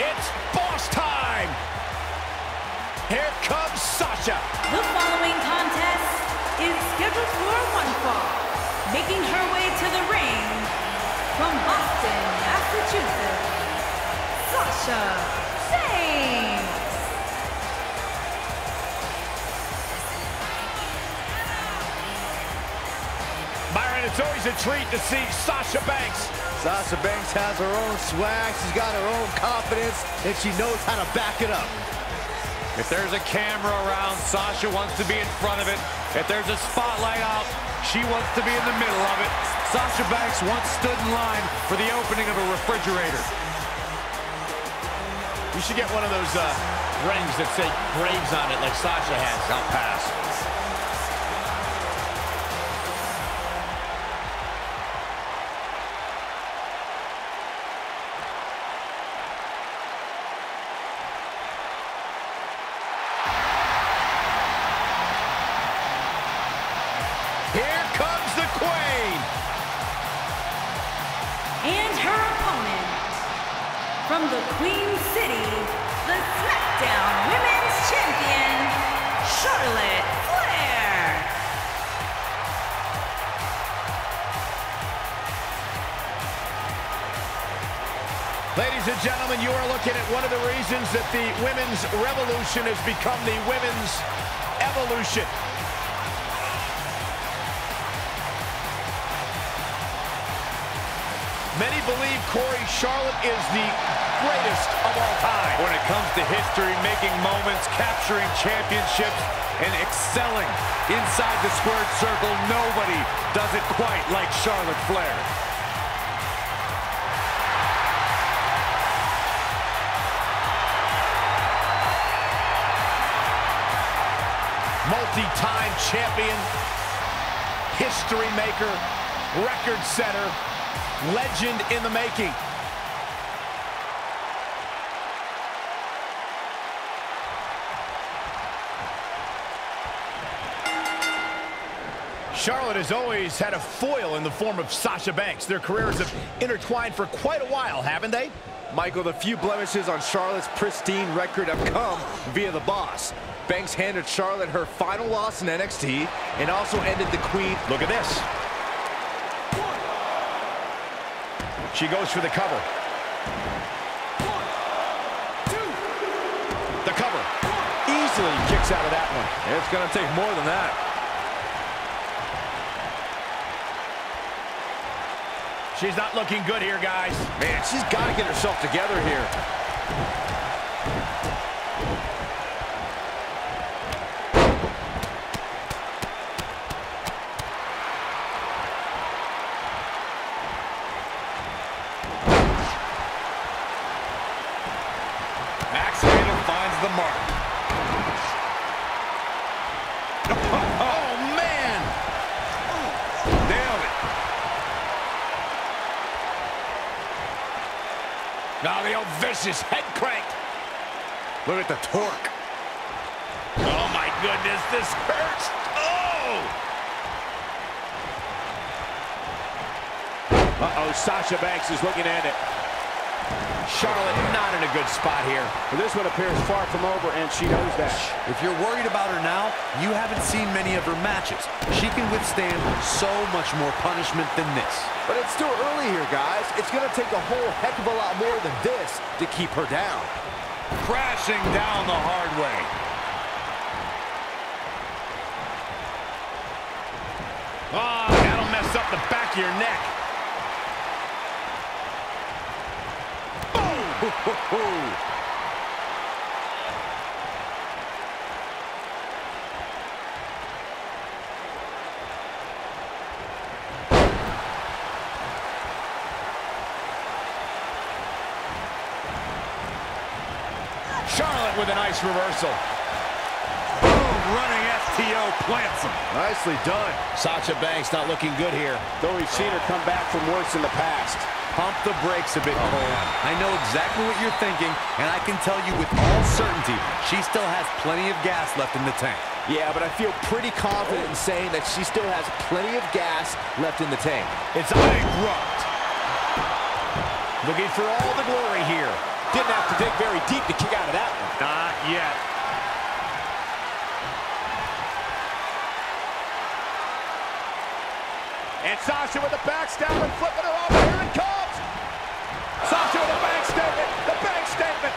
It's boss time. Here comes Sasha. The following contest is scheduled for one fall. Making her way to the ring from Boston, Massachusetts, Sasha it's always a treat to see Sasha Banks. Sasha Banks has her own swag, she's got her own confidence, and she knows how to back it up. If there's a camera around, Sasha wants to be in front of it. If there's a spotlight out, she wants to be in the middle of it. Sasha Banks once stood in line for the opening of a refrigerator. You should get one of those uh, rings that say Braves on it like Sasha has. I'll pass. Opponent from the Queen City, the SmackDown Women's Champion, Charlotte Flair. Ladies and gentlemen, you are looking at one of the reasons that the women's revolution has become the women's evolution. Many believe Corey Charlotte is the greatest of all time. When it comes to history, making moments, capturing championships, and excelling inside the squared circle, nobody does it quite like Charlotte Flair. multi-time champion, history maker, record setter, legend in the making. Charlotte has always had a foil in the form of Sasha Banks. Their careers have intertwined for quite a while, haven't they? Michael, the few blemishes on Charlotte's pristine record have come via the boss. Banks handed Charlotte her final loss in NXT and also ended the Queen. Look at this. She goes for the cover. One, two. The cover. Easily kicks out of that one. It's going to take more than that. She's not looking good here, guys. Man, she's got to get herself together here. Max Handle finds the mark. Oh, man! Nailed it. Now the old vicious head crank. Look at the torque. Oh, my goodness, this hurts. Oh! Uh-oh, Sasha Banks is looking at it. Charlotte not in a good spot here. This one appears far from over, and she knows that. If you're worried about her now, you haven't seen many of her matches. She can withstand so much more punishment than this. But it's still early here, guys. It's going to take a whole heck of a lot more than this to keep her down. Crashing down the hard way. Oh, that'll mess up the back of your neck. Charlotte with a nice reversal. Boom, running FTO plants him. Nicely done. Sasha Banks not looking good here. Though we've seen her come back from worse in the past. Pump the brakes a bit, Cole. I know exactly what you're thinking, and I can tell you with all certainty, she still has plenty of gas left in the tank. Yeah, but I feel pretty confident in saying that she still has plenty of gas left in the tank. It's bankrupt. Looking for all the glory here. Didn't have to dig very deep to kick out of that one. Not yet. And Sasha with the backstab and flipping her over. Here it comes. Sasha with the bank statement. The bank statement.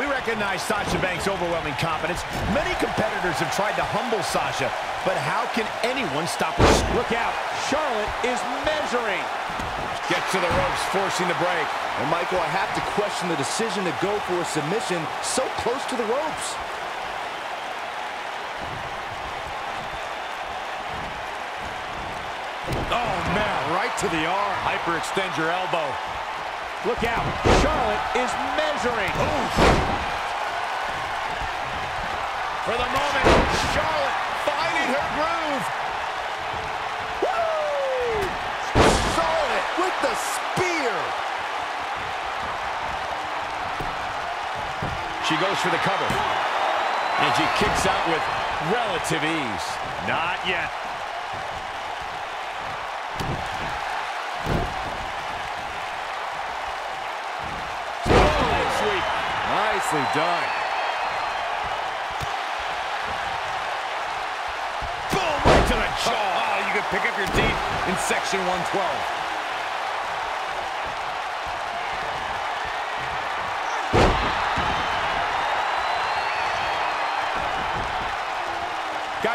We recognize Sasha Banks' overwhelming confidence. Many competitors have tried to humble Sasha, but how can anyone stop her? Look out. Charlotte is measuring. Gets to the ropes, forcing the break. And Michael, I have to question the decision to go for a submission so close to the ropes. Oh, man, right to the arm. Hyperextend your elbow. Look out. Charlotte is measuring. For the moment, Charlotte finding her groove. Woo! Charlotte with the spear. She goes for the cover. And she kicks out with relative ease. Not yet. Nicely done. Boom, right to the oh, jaw. Oh, you can pick up your teeth in section 112.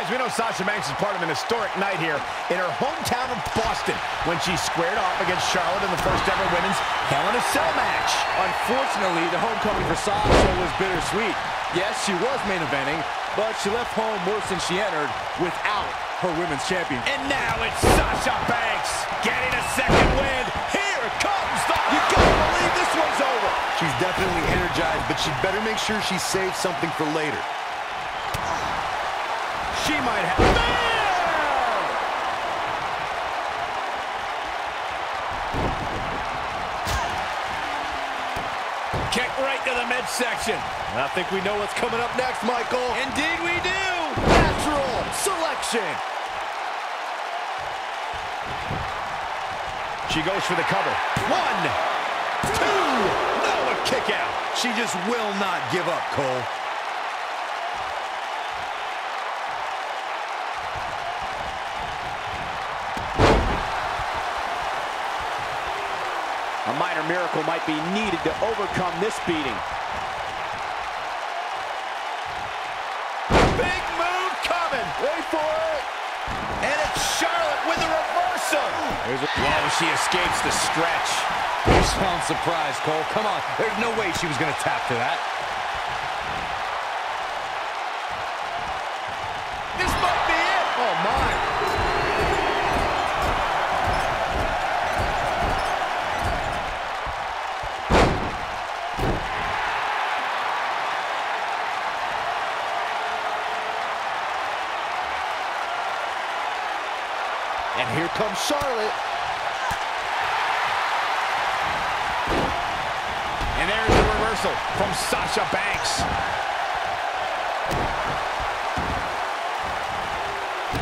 Guys, we know Sasha Banks is part of an historic night here in her hometown of Boston when she squared off against Charlotte in the first ever women's Hell in a Cell match. Unfortunately, the homecoming for Sasha was bittersweet. Yes, she was main eventing, but she left home worse than she entered without her women's champion. And now it's Sasha Banks getting a second win. Here comes the... You gotta believe this one's over. She's definitely energized, but she'd better make sure she saves something for later. She might have... Kick right to the midsection. I think we know what's coming up next, Michael. Indeed we do. Natural selection. She goes for the cover. One, two, no, a kick out. She just will not give up, Cole. A minor miracle might be needed to overcome this beating. Big move coming. Wait for it. And it's Charlotte with a reversal. Whoa, she escapes the stretch. You sound surprised, Cole. Come on. There's no way she was going to tap to that. And here comes Charlotte. And there's the reversal from Sasha Banks.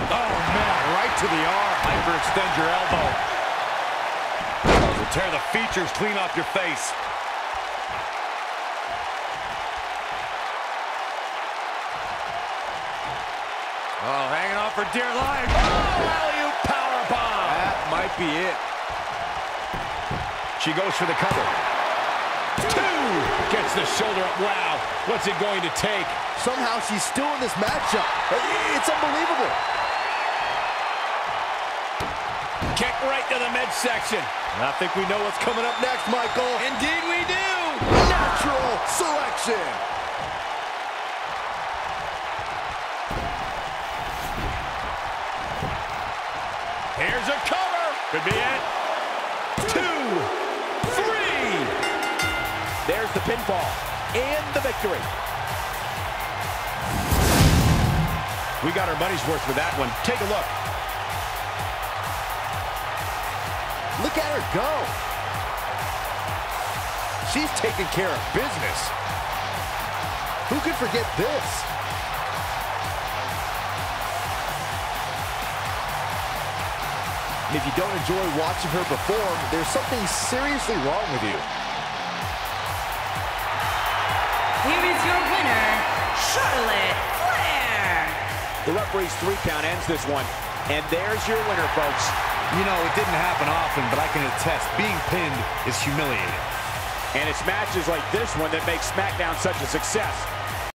Oh, man, right to the arm. Hyperextend your elbow. Will tear the features clean off your face. Oh, hanging on for dear life. Oh, alley-oop powerbomb. That might be it. She goes for the cover. Two. Gets the shoulder up. Wow. What's it going to take? Somehow she's still in this matchup. It's unbelievable. Kick right to the midsection. I think we know what's coming up next, Michael. Indeed we do. Natural selection. Here's a cover. Could be it. Two. Three. There's the pinfall and the victory. We got our money's worth with that one. Take a look. Look at her go. She's taking care of business. Who could forget this? And if you don't enjoy watching her perform, there's something seriously wrong with you. Here is your winner, Charlotte Flair. The referee's three count ends this one. And there's your winner, folks. You know, it didn't happen often, but I can attest, being pinned is humiliating. And it's matches like this one that make SmackDown such a success.